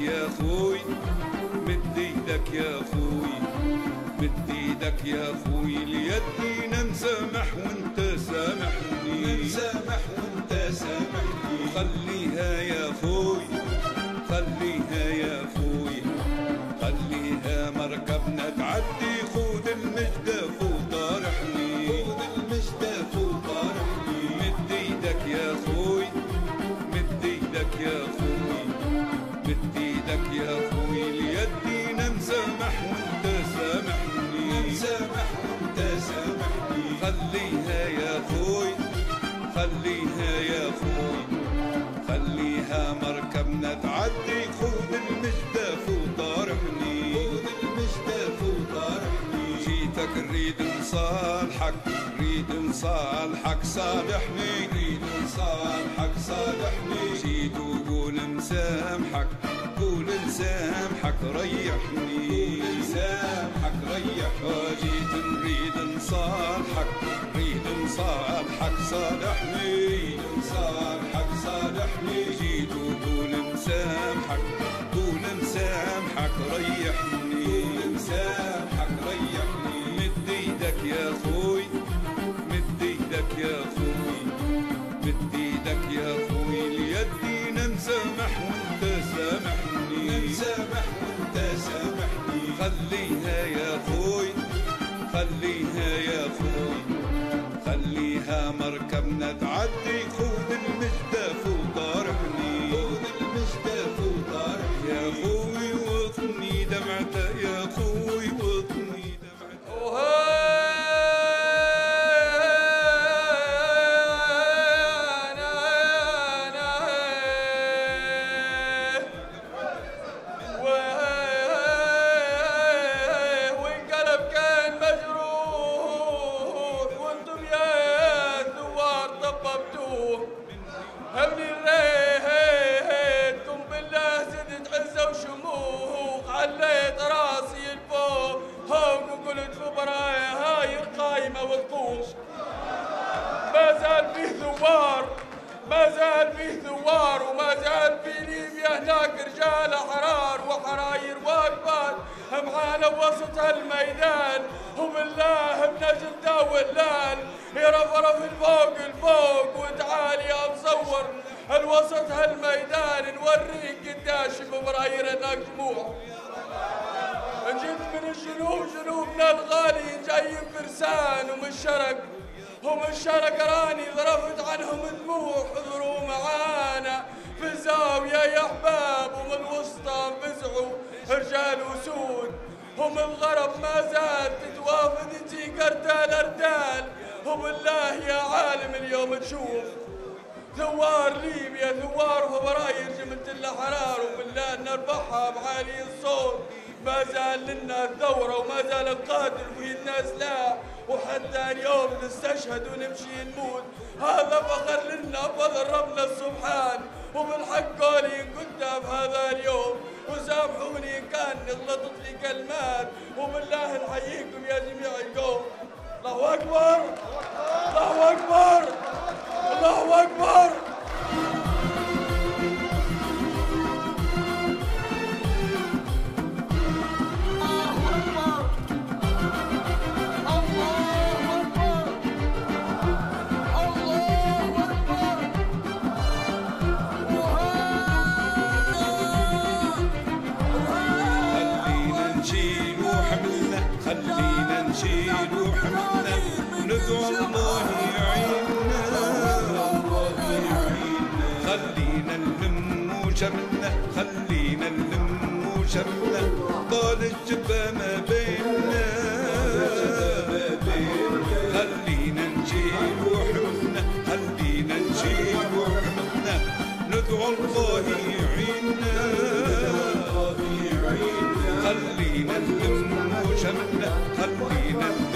يا خوي مد إيدك يا خوي مد إيدك يا خوي ليدي نسامح وانت سامحني. سامح وانت سامحني. خليها يا خوي خليها يا خليها يا خوي خليها يا خوي خليها مركبنا تعدي. خذ المجدف وطارحني خذ المجدف وطارحني جيتك نريد نصالحك نريد نصالحك صالحني. نريد نصالحك صالحني. جيت وقول مسامحك قول مسامحك ريحني. سامحك ريح. جيت نريد نصالحك. نصالحك صالحني نصالحك صالحني جيت وقول مسامحك قول مسامحك ريحني سامحك ريحني. مد إيدك يا خوي مد إيدك يا خوي مد إيدك يا خوي ليدي نسامح وانت سامحني سامح وانت سامحني. خليها يا خوي خليها يا خوي مركبنا تعدي خذ معانا بوسط هالميدان وبالله بنجل داو اللال يرفرف الفوق الفوق. وتعال يا مصور. الوسط هالميدان. نوريك قداش بمراير هناك دموع جيت من الجنوب جنوبنا الغالي؟ جاي فرسان. ومن الشرق هم الشرق راني. ضربت عنهم دموع. حضروا معانا. في الزاوية يا أحباب. ومن الوسطى انفزعوا رجال وسود هم الغرب ما زال تتوافد تجي ارتال ارتال وبالله يا عالم اليوم تشوف. ثوار ليبيا ثوار فبراير جملة الأحرار وبالله نرفعها بعالي الصوت. ما زال لنا الثورة وما زال القاتل في الناس سلاح وحتى اليوم نستشهد ونمشي نموت. هذا فخر لنا فضل ربنا السبحان كان غلطت في كلمات وبالله نحييكم يا جميع القوم. الله أكبر. الله أكبر. ندعو الله يعيننا خلينا نلم وشملنا خلينا نلم الجبة خلينا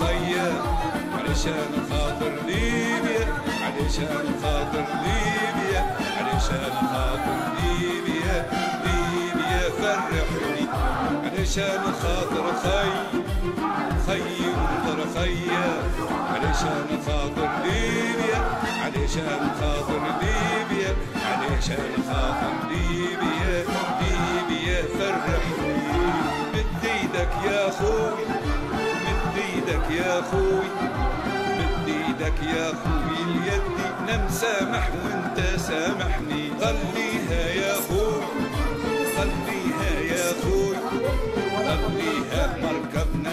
خيا علشان خاطر ليبيا علشان خاطر ليبيا علشان خاطر ليبيا ليبيا فرحني. علشان خاطر خي خي ينظر خيا علشان خاطر ليبيا علشان خاطر ليبيا علشان خاطر ليبيا. أخوي. مد إيدك يا أخوي اليد. نم سامح وأنت سامحني. خليها يا أخوي. خليها يا أخوي. خليها مركبنا